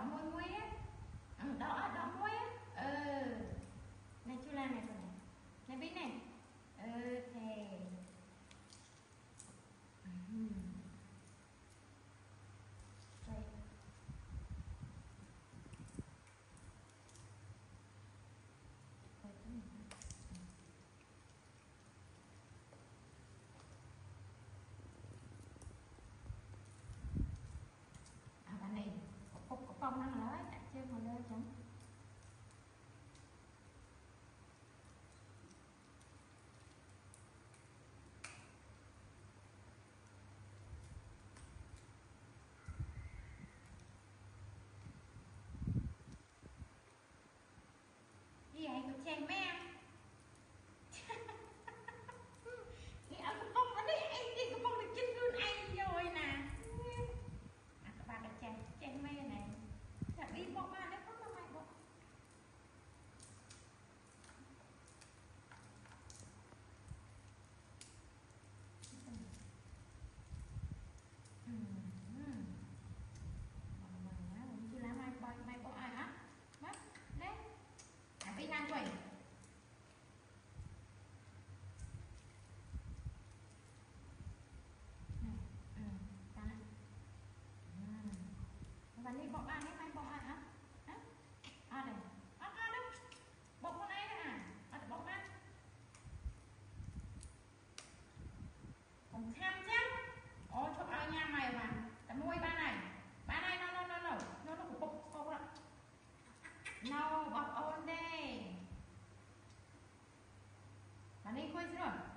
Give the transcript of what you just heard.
ដល់មួយមួយដល់អត់ដល់មួយអឺនេះជូឡានេះនេះនេះវិញនេះអឺទេ con nó nữa ញ៉ាំចឹងអូឈប់ឲ្យញ៉ាំមកបានតែមួយបានហើយបានហើយ no no no no no no ពុកពុករត់ no បងអូនទេអានេះគួយស្រួល